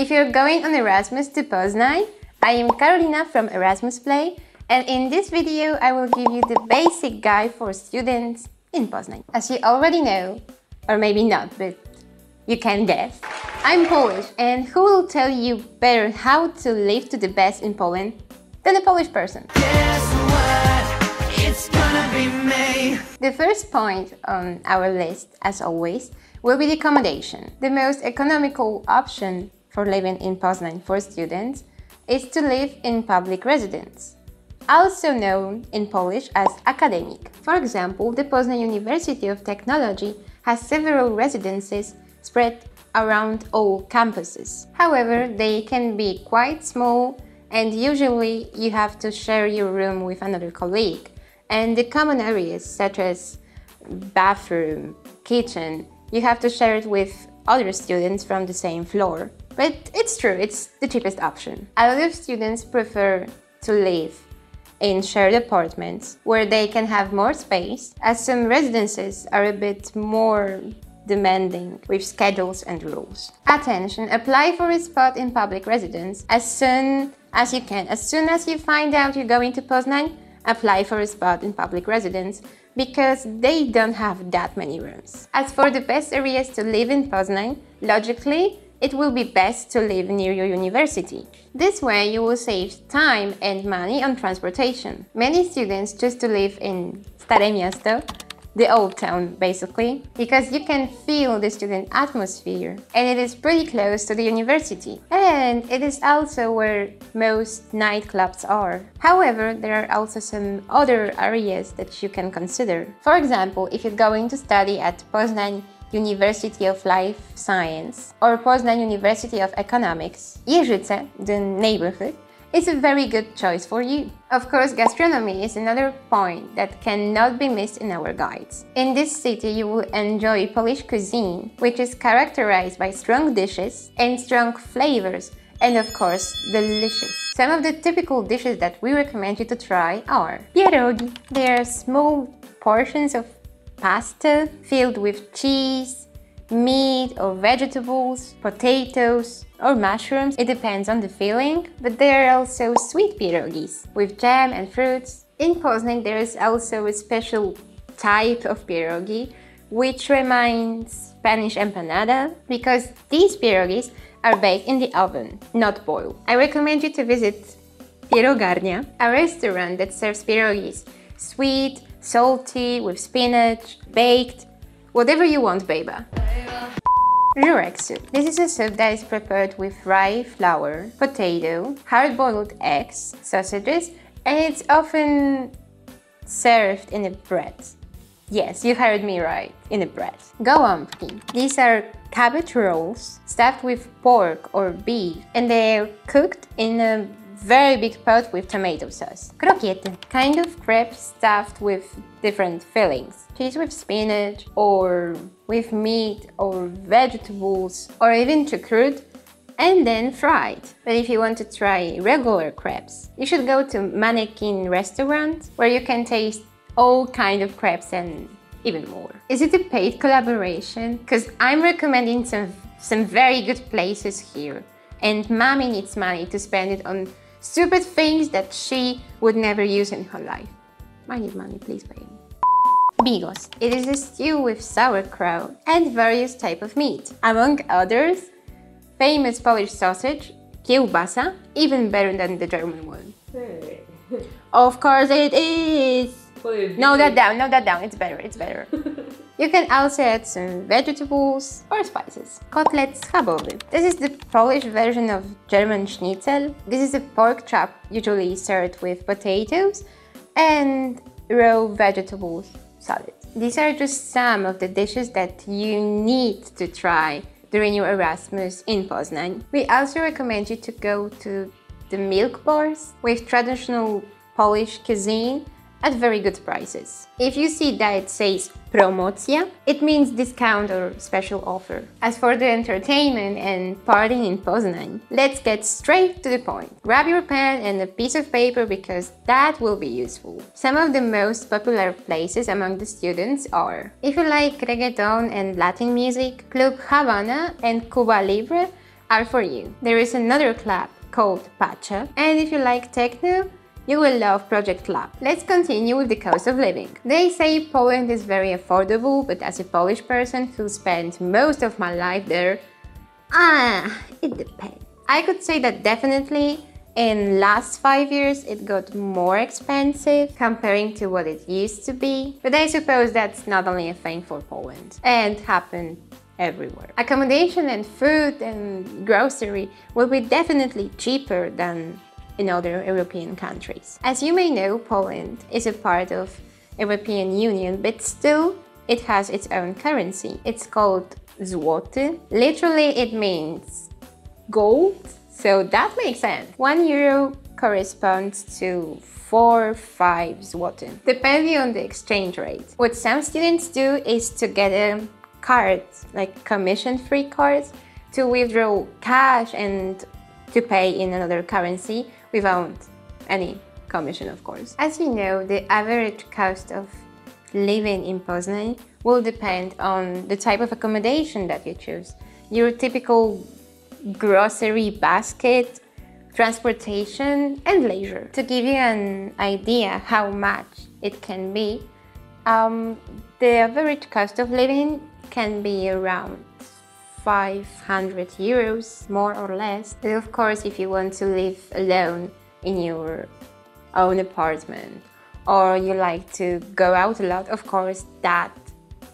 If you're going on Erasmus to Poznań, I am Karolina from Erasmus Play and in this video I will give you the basic guide for students in Poznań. As you already know, or maybe not, but you can guess, I'm Polish and who will tell you better how to live to the best in Poland than a Polish person? The first point on our list, as always, will be the accommodation. The most economical option for living in Poznań for students is to live in public residence, also known in Polish as akademik. For example, the Poznań University of Technology has several residences spread around all campuses. However, they can be quite small and usually you have to share your room with another colleague. And the common areas such as bathroom, kitchen, you have to share it with other students from the same floor. But it's true, it's the cheapest option. A lot of students prefer to live in shared apartments where they can have more space, as some residences are a bit more demanding with schedules and rules. Attention, apply for a spot in public residence as soon as you can. As soon as you find out you're going to Poznań, apply for a spot in public residence because they don't have that many rooms. As for the best areas to live in Poznań, logically, it will be best to live near your university. This way you will save time and money on transportation. Many students choose to live in Stare Miasto the old town basically, because you can feel the student atmosphere and it is pretty close to the university. And it is also where most nightclubs are. However, there are also some other areas that you can consider. For example, if you're going to study at Poznań University of Life Science or Poznań University of Economics, Jeżyce, the neighborhood, is a very good choice for you. Of course, gastronomy is another point that cannot be missed in our guides. In this city, you will enjoy Polish cuisine, which is characterized by strong dishes and strong flavors, and of course, delicious. Some of the typical dishes that we recommend you to try are pierogi. They are small portions of pasta filled with cheese, meat or vegetables, potatoes or mushrooms. It depends on the filling, but there are also sweet pierogis with jam and fruits. In Poznań there is also a special type of pierogi which reminds Spanish empanada because these pierogis are baked in the oven, not boiled. I recommend you to visit Pierogarnia, a restaurant that serves pierogis sweet, salty, with spinach, baked, whatever you want, beba. Żurek soup. This is a soup that is prepared with rye flour, potato, hard-boiled eggs, sausages, and it's often served in a bread. Yes, you heard me right, in a bread. Gołąbki. These are cabbage rolls stuffed with pork or beef and they're cooked in a very big pot with tomato sauce. Croquette, kind of crepe stuffed with different fillings. Cheese with spinach or with meat or vegetables or even chucrut and then fried. But if you want to try regular crepes, you should go to Manekin restaurant where you can taste all kind of crepes and even more. Is it a paid collaboration? Because I'm recommending some, some very good places here and mommy needs money to spend it on stupid things that she would never use in her life. I need money, please pay me. Bigos. It is a stew with sauerkraut and various type of meat. Among others, famous Polish sausage, kiełbasa, even better than the German one. of course it is! Note that down, note that down, it's better, it's better. You can also add some vegetables or spices. Kotlet schabowy. This is the Polish version of German schnitzel. This is a pork chop usually served with potatoes and raw vegetables salad. These are just some of the dishes that you need to try during your Erasmus in Poznań. We also recommend you to go to the milk bars with traditional Polish cuisine at very good prices. If you see that it says promocja, it means discount or special offer. As for the entertainment and partying in Poznań, let's get straight to the point. Grab your pen and a piece of paper because that will be useful. Some of the most popular places among the students are, if you like reggaeton and Latin music, Club Havana and Cuba Libre are for you. There is another club called Pacha, and if you like techno, you will love Project Lab. Let's continue with the cost of living. They say Poland is very affordable, but as a Polish person who spent most of my life there, ah, it depends. I could say that definitely in last five years it got more expensive comparing to what it used to be. But I suppose that's not only a thing for Poland and happened everywhere. Accommodation and food and grocery will be definitely cheaper than in other European countries. As you may know, Poland is a part of European Union, but still it has its own currency. It's called złoty. Literally it means gold. So that makes sense. One euro corresponds to 4 5 złoty, depending on the exchange rate. What some students do is to get a card, like commission-free cards, to withdraw cash and to pay in another currency without any commission, of course. As you know, the average cost of living in Poznan will depend on the type of accommodation that you choose. Your typical grocery basket, transportation, and leisure. To give you an idea how much it can be, um, the average cost of living can be around 500 euros, more or less. Of course, if you want to live alone in your own apartment or you like to go out a lot, of course, that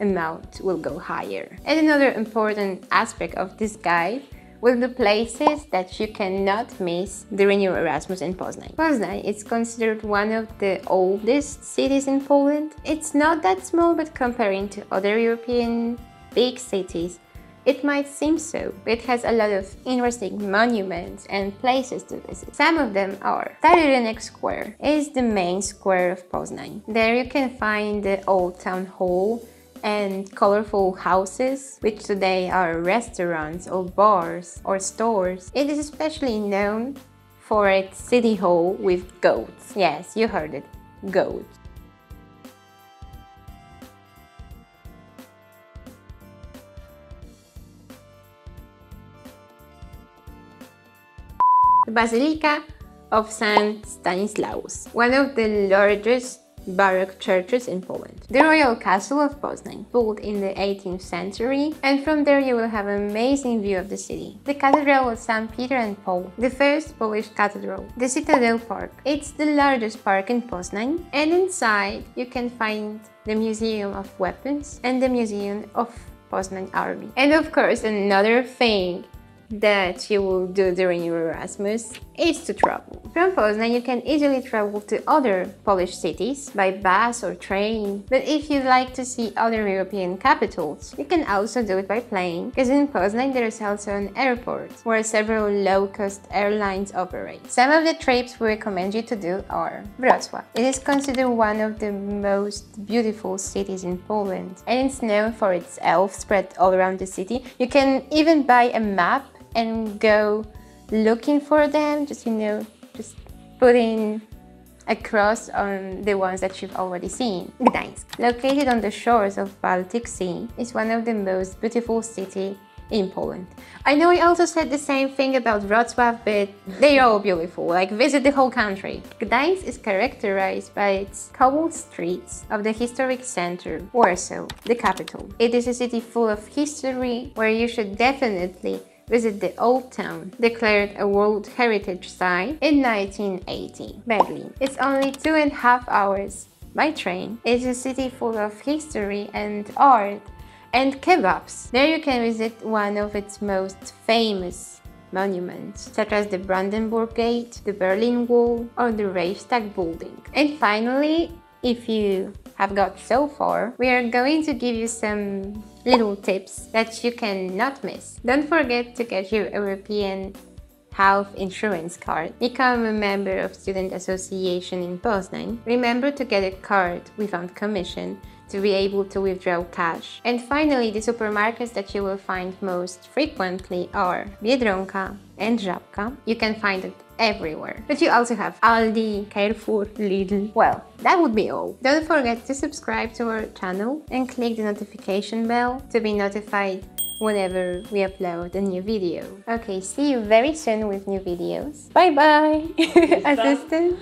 amount will go higher. And another important aspect of this guide will be places that you cannot miss during your Erasmus in Poznan. Poznan is considered one of the oldest cities in Poland. It's not that small, but comparing to other European big cities, it might seem so, but it has a lot of interesting monuments and places to visit. Some of them are Stary Rynek Square is the main square of Poznan. There you can find the old town hall, and colorful houses, which today are restaurants or bars or stores. It is especially known for its city hall with goats. Yes, you heard it, goats. Basilica of St. Stanislaus, one of the largest Baroque churches in Poland. The Royal Castle of Poznan, built in the 18th century, and from there you will have an amazing view of the city. The Cathedral of St. Peter and Paul, the first Polish cathedral. The Citadel Park, it's the largest park in Poznan, and inside you can find the Museum of Weapons and the Museum of Poznan Army. And of course, another thing that you will do during your Erasmus is to travel. From Poznan you can easily travel to other Polish cities by bus or train, but if you'd like to see other European capitals, you can also do it by plane, because in Poznan there is also an airport where several low-cost airlines operate. Some of the trips we recommend you to do are Wrocław. It is considered one of the most beautiful cities in Poland, and it's known for its elves spread all around the city. You can even buy a map and go looking for them, just, you know, just putting a cross on the ones that you've already seen. Gdańsk, located on the shores of Baltic Sea, is one of the most beautiful cities in Poland. I know I also said the same thing about Wrocław, but they are all beautiful, like visit the whole country. Gdańsk is characterized by its cobbled streets of the historic center, Warsaw, the capital. It is a city full of history where you should definitely visit the Old Town, declared a World Heritage Site in 1980. Berlin. It's only two and a half hours by train. It's a city full of history and art and kebabs. There you can visit one of its most famous monuments, such as the Brandenburg Gate, the Berlin Wall, or the Reichstag building. And finally, if you have got so far, we are going to give you some little tips that you cannot miss. Don't forget to get your European health insurance card. Become a member of Student Association in Poznan. Remember to get a card without commission to be able to withdraw cash. And finally, the supermarkets that you will find most frequently are Biedronka and Żabka. You can find it everywhere. But you also have Aldi, Carrefour, Lidl. Well, that would be all. Don't forget to subscribe to our channel and click the notification bell to be notified whenever we upload a new video. Okay, see you very soon with new videos. Bye bye, assistant.